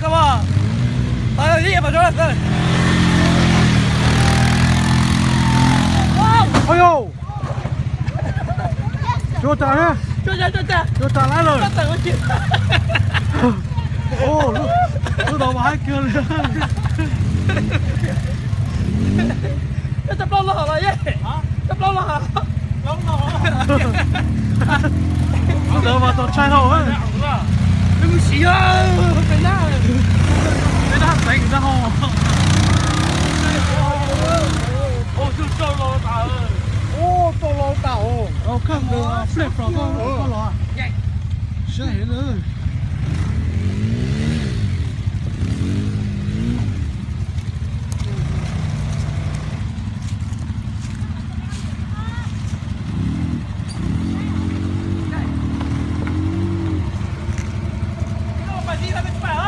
干嘛？来，爷爷，把车拉走。哇！朋友，车来了，车来了，车来了，车来。我去。哈哈哈哈哈。哦，都都到哪里去了？哈哈哈哈哈。这怎么了？怎么了？怎么了？哈哈哈哈哈。都他妈都拆好了。对不起啊。哦，就叫老大了。哦，到老大哦。哦，看个 flip flop 到到老啊。吓人。把地还没出来啊！